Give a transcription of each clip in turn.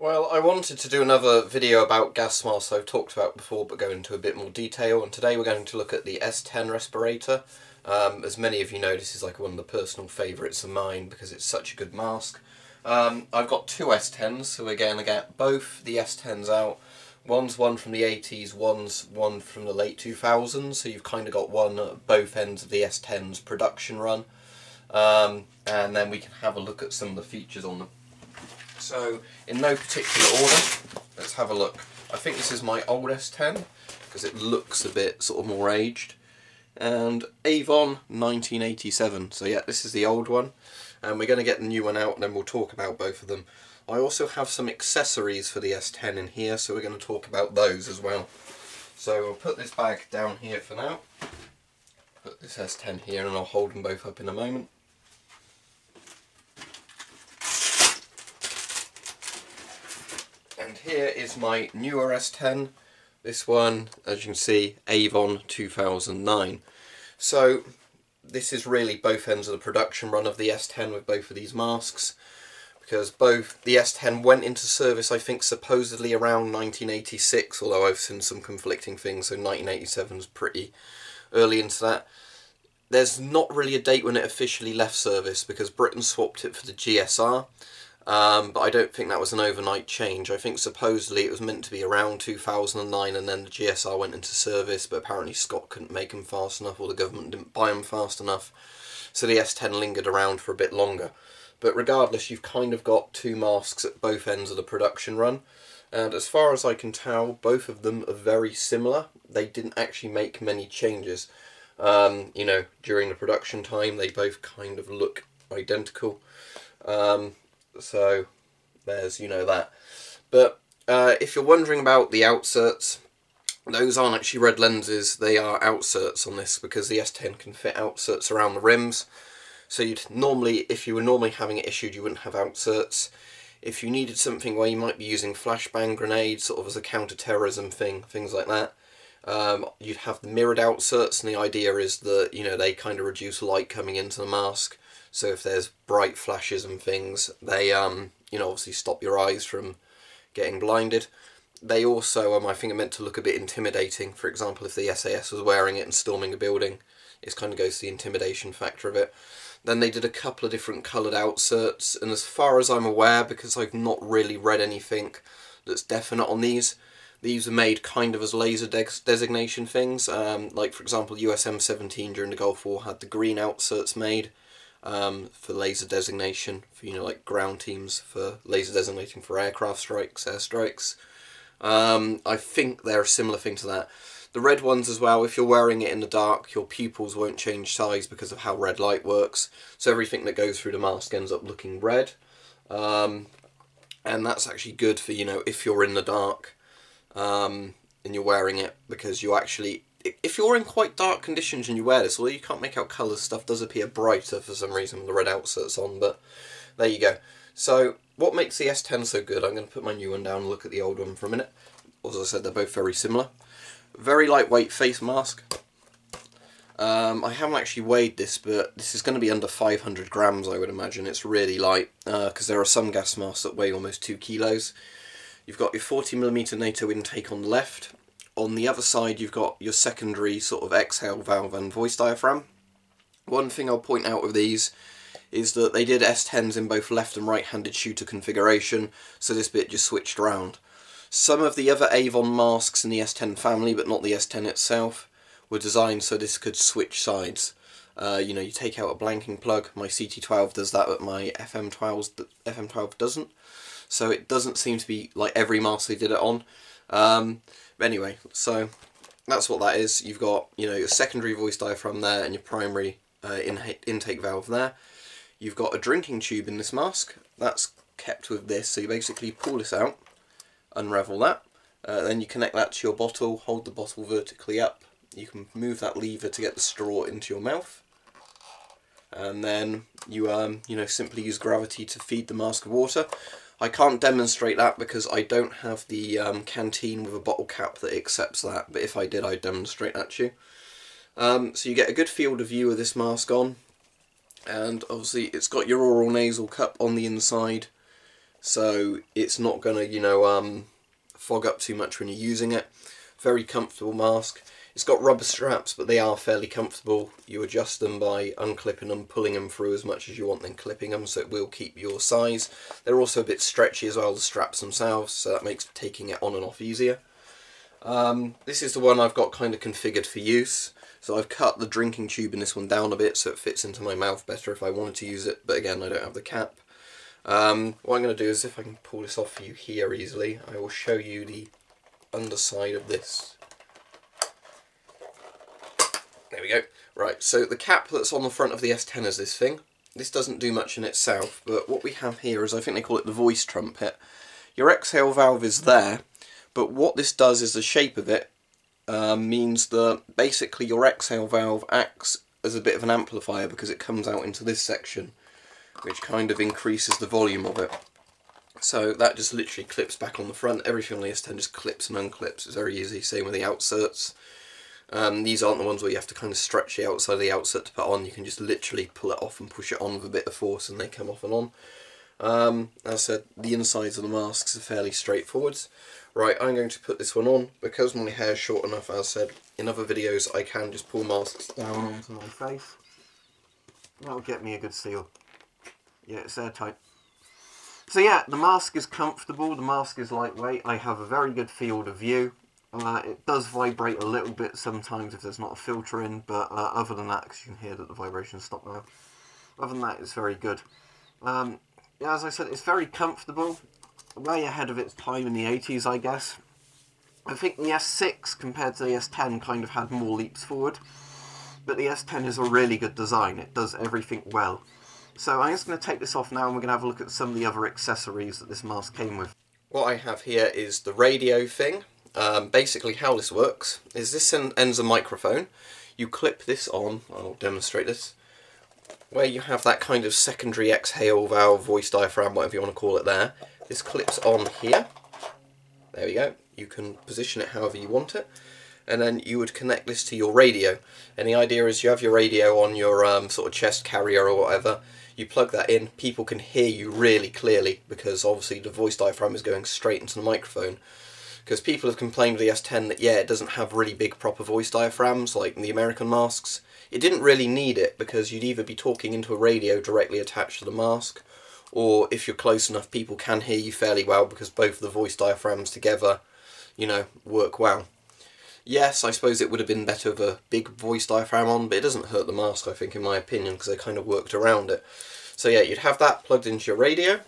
Well, I wanted to do another video about gas masks I've talked about before, but go into a bit more detail. And today we're going to look at the S10 respirator. Um, as many of you know, this is like one of the personal favourites of mine because it's such a good mask. Um, I've got two S10s, so we're going to get both the S10s out. One's one from the 80s, one's one from the late 2000s, so you've kind of got one at both ends of the S10's production run. Um, and then we can have a look at some of the features on them. So, in no particular order, let's have a look. I think this is my old S10, because it looks a bit sort of more aged. And Avon 1987, so yeah, this is the old one. And we're going to get the new one out and then we'll talk about both of them. I also have some accessories for the S10 in here, so we're going to talk about those as well. So I'll put this bag down here for now. Put this S10 here and I'll hold them both up in a moment. And here is my newer S10. This one, as you can see, Avon 2009. So this is really both ends of the production run of the S10 with both of these masks because both the S10 went into service I think supposedly around 1986 although I've seen some conflicting things so 1987 is pretty early into that. There's not really a date when it officially left service because Britain swapped it for the GSR um, but I don't think that was an overnight change. I think supposedly it was meant to be around 2009 and then the GSR went into service, but apparently Scott couldn't make them fast enough or the government didn't buy them fast enough. So the S10 lingered around for a bit longer. But regardless, you've kind of got two masks at both ends of the production run. And as far as I can tell, both of them are very similar. They didn't actually make many changes. Um, you know, during the production time, they both kind of look identical. Um, so there's you know that. But uh, if you're wondering about the outserts, those aren't actually red lenses, they are outserts on this because the S10 can fit outserts around the rims. So you'd normally, if you were normally having it issued, you wouldn't have outserts. If you needed something where you might be using flashbang grenades, sort of as a counter-terrorism thing, things like that, um, you'd have the mirrored outserts, and the idea is that you know they kind of reduce light coming into the mask. So if there's bright flashes and things, they um, you know obviously stop your eyes from getting blinded. They also, um, I think, are meant to look a bit intimidating. For example, if the SAS was wearing it and storming a building, it kind of goes to the intimidation factor of it. Then they did a couple of different coloured outserts, and as far as I'm aware, because I've not really read anything that's definite on these, these are made kind of as laser de designation things. Um, like, for example, US M17 during the Gulf War had the green outserts made, um, for laser designation, for you know like ground teams for laser designating for aircraft strikes, airstrikes. Um, I think they're a similar thing to that. The red ones as well, if you're wearing it in the dark, your pupils won't change size because of how red light works. So everything that goes through the mask ends up looking red. Um, and that's actually good for, you know, if you're in the dark um, and you're wearing it because you actually if you're in quite dark conditions and you wear this, although you can't make out colours, stuff does appear brighter for some reason with the red outserts on, but there you go. So, what makes the S10 so good? I'm going to put my new one down and look at the old one for a minute. As I said, they're both very similar. Very lightweight face mask. Um, I haven't actually weighed this, but this is going to be under 500 grams, I would imagine. It's really light, because uh, there are some gas masks that weigh almost 2 kilos. You've got your 40mm NATO intake on the left, on the other side you've got your secondary sort of exhale valve and voice diaphragm. One thing I'll point out with these is that they did S10s in both left and right handed shooter configuration so this bit just switched around. Some of the other Avon masks in the S10 family but not the S10 itself were designed so this could switch sides. Uh, you know, you take out a blanking plug, my CT12 does that but my FM12, FM12 doesn't. So it doesn't seem to be like every mask they did it on. Um, anyway, so that's what that is. You've got you know your secondary voice diaphragm there and your primary uh, in intake valve there. You've got a drinking tube in this mask. That's kept with this. So you basically pull this out, unravel that, uh, then you connect that to your bottle, hold the bottle vertically up. You can move that lever to get the straw into your mouth. And then you um, you know simply use gravity to feed the mask water. I can't demonstrate that because I don't have the um, canteen with a bottle cap that accepts that, but if I did I'd demonstrate that to you. Um, so you get a good field of view of this mask on, and obviously it's got your oral nasal cup on the inside, so it's not going to, you know, um, fog up too much when you're using it. Very comfortable mask. It's got rubber straps, but they are fairly comfortable. You adjust them by unclipping them, pulling them through as much as you want, then clipping them, so it will keep your size. They're also a bit stretchy as well, the straps themselves, so that makes taking it on and off easier. Um, this is the one I've got kind of configured for use. So I've cut the drinking tube in this one down a bit so it fits into my mouth better if I wanted to use it, but again I don't have the cap. Um, what I'm going to do is if I can pull this off for you here easily, I will show you the underside of this. There we go. Right, so the cap that's on the front of the S10 is this thing. This doesn't do much in itself, but what we have here is, I think they call it the voice trumpet. Your exhale valve is there, but what this does is the shape of it um, means that basically your exhale valve acts as a bit of an amplifier because it comes out into this section which kind of increases the volume of it. So that just literally clips back on the front. Everything on the S10 just clips and unclips. It's very easy. Same with the outserts. Um, these aren't the ones where you have to kind of stretch the outside of the outsert to put on. You can just literally pull it off and push it on with a bit of force and they come off and on. Um, as I said, the insides of the masks are fairly straightforward. Right, I'm going to put this one on. Because my hair is short enough, as I said, in other videos I can just pull masks down onto my face. That'll get me a good seal. Yeah, it's airtight. So yeah, the mask is comfortable, the mask is lightweight, I have a very good field of view. Uh, it does vibrate a little bit sometimes if there's not a filter in, but uh, other than that, because you can hear that the vibration stopped now, other than that, it's very good. Um, as I said, it's very comfortable, way ahead of its time in the 80s, I guess. I think the S6 compared to the S10 kind of had more leaps forward, but the S10 is a really good design, it does everything well. So I'm just going to take this off now and we're going to have a look at some of the other accessories that this mask came with. What I have here is the radio thing. Um, basically how this works is this ends a microphone. You clip this on, I'll demonstrate this, where you have that kind of secondary exhale valve, voice diaphragm, whatever you want to call it there. This clips on here. There we go. You can position it however you want it and then you would connect this to your radio. And the idea is you have your radio on your um, sort of chest carrier or whatever, you plug that in, people can hear you really clearly because obviously the voice diaphragm is going straight into the microphone. Because people have complained with the S10 that yeah, it doesn't have really big proper voice diaphragms like the American masks. It didn't really need it because you'd either be talking into a radio directly attached to the mask or if you're close enough people can hear you fairly well because both of the voice diaphragms together, you know, work well. Yes, I suppose it would have been better with a big voice diaphragm on, but it doesn't hurt the mask, I think, in my opinion, because they kind of worked around it. So yeah, you'd have that plugged into your radio.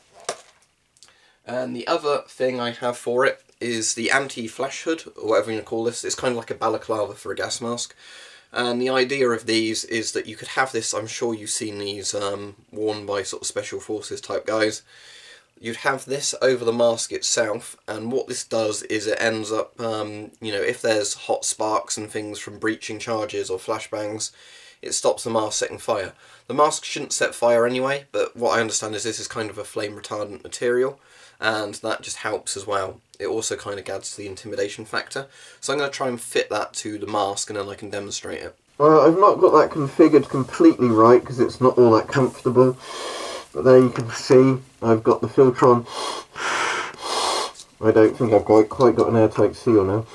And the other thing I have for it is the anti-flash hood, or whatever you want to call this. It's kind of like a balaclava for a gas mask. And the idea of these is that you could have this, I'm sure you've seen these um, worn by sort of special forces type guys you'd have this over the mask itself and what this does is it ends up um, you know if there's hot sparks and things from breaching charges or flashbangs it stops the mask setting fire. The mask shouldn't set fire anyway but what I understand is this is kind of a flame retardant material and that just helps as well. It also kind of adds to the intimidation factor so I'm going to try and fit that to the mask and then I can demonstrate it. Well, I've not got that configured completely right because it's not all that comfortable but there you can see I've got the filter on. I don't think I've quite, quite got an airtight seal now.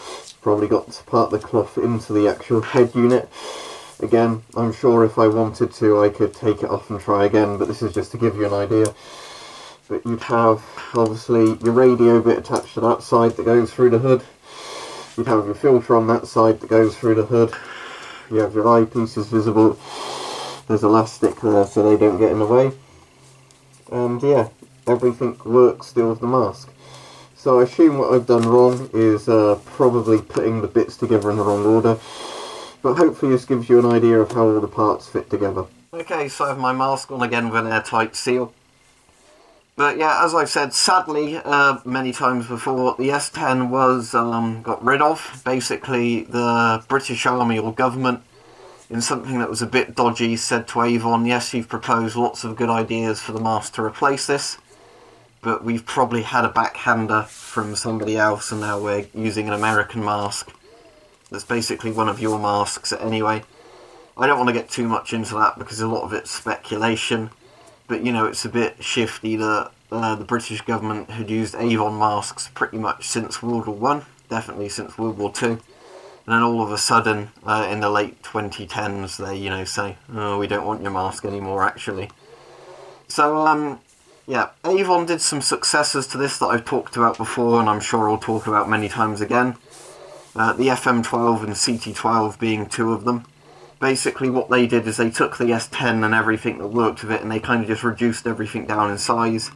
Probably got to part the cloth into the actual head unit. Again, I'm sure if I wanted to I could take it off and try again, but this is just to give you an idea. But you'd have, obviously, your radio bit attached to that side that goes through the hood. You'd have your filter on that side that goes through the hood. You have your eyepieces visible. There's elastic there so they don't get in the way and yeah, everything works still with the mask. So I assume what I've done wrong is uh, probably putting the bits together in the wrong order, but hopefully this gives you an idea of how all the parts fit together. Okay, so I have my mask on again with an airtight seal. But yeah, as I've said, sadly, uh, many times before, the S10 was um, got rid of. Basically, the British Army or government in something that was a bit dodgy, said to Avon, yes, you've proposed lots of good ideas for the mask to replace this, but we've probably had a backhander from somebody else and now we're using an American mask. That's basically one of your masks anyway. I don't want to get too much into that because a lot of it's speculation, but you know, it's a bit shifty that uh, the British government had used Avon masks pretty much since World War One, definitely since World War Two. And then all of a sudden, uh, in the late 2010s, they, you know, say, oh, we don't want your mask anymore, actually. So, um, yeah, Avon did some successors to this that I've talked about before, and I'm sure I'll talk about many times again. Uh, the FM12 and CT12 being two of them. Basically, what they did is they took the S10 and everything that worked with it, and they kind of just reduced everything down in size.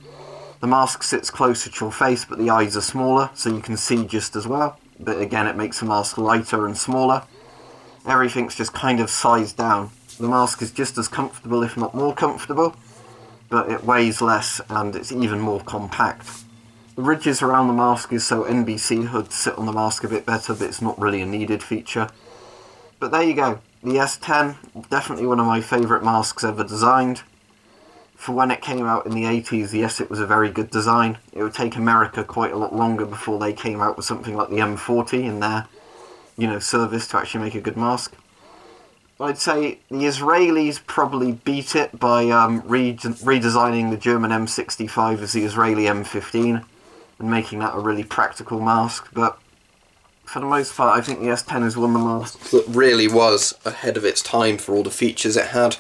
The mask sits closer to your face, but the eyes are smaller, so you can see just as well but again it makes the mask lighter and smaller. Everything's just kind of sized down. The mask is just as comfortable, if not more comfortable, but it weighs less and it's even more compact. The ridges around the mask is so NBC hoods sit on the mask a bit better, but it's not really a needed feature. But there you go. The S10, definitely one of my favourite masks ever designed for when it came out in the 80s, yes, it was a very good design. It would take America quite a lot longer before they came out with something like the M40 in their, you know, service to actually make a good mask. I'd say the Israelis probably beat it by um, re- redesigning the German M65 as the Israeli M15 and making that a really practical mask, but for the most part, I think the S10 is one of the masks that really was ahead of its time for all the features it had,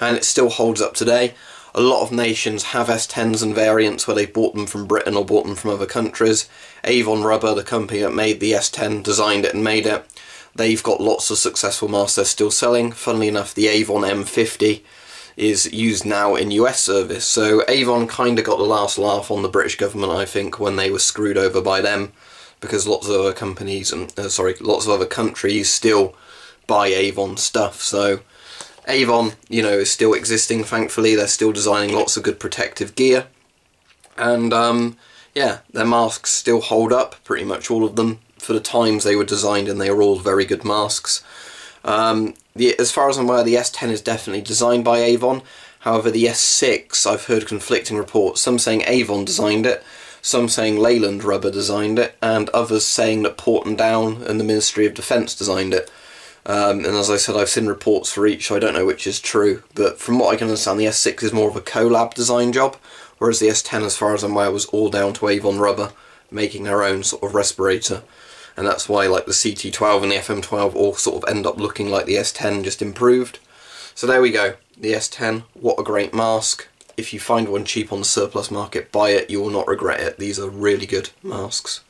and it still holds up today a lot of nations have S10s and variants where they bought them from Britain or bought them from other countries. Avon Rubber, the company that made the S10, designed it and made it. They've got lots of successful masks they're still selling. Funnily enough, the Avon M50 is used now in US service. So Avon kind of got the last laugh on the British government, I think, when they were screwed over by them, because lots of other companies and uh, sorry, lots of other countries still buy Avon stuff. So Avon, you know, is still existing, thankfully. They're still designing lots of good protective gear. And, um, yeah, their masks still hold up, pretty much all of them, for the times they were designed, and they are all very good masks. Um, the, as far as I'm aware, the S10 is definitely designed by Avon. However, the S6, I've heard conflicting reports. Some saying Avon designed it, some saying Leyland Rubber designed it, and others saying that Porton Down and the Ministry of Defence designed it. Um, and as I said, I've seen reports for each, so I don't know which is true. But from what I can understand, the S6 is more of a collab design job, whereas the S10, as far as I'm aware, was all down to Avon Rubber making their own sort of respirator. And that's why like the CT12 and the FM12 all sort of end up looking like the S10, just improved. So there we go, the S10, what a great mask. If you find one cheap on the surplus market, buy it, you will not regret it. These are really good masks.